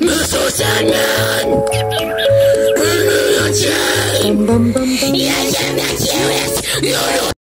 Mr. Sandman! Yeah, yeah, that's you,